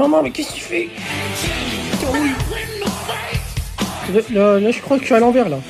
Maman, mais qu'est-ce qu'il fait Là, là, je crois que je suis à l'envers, là.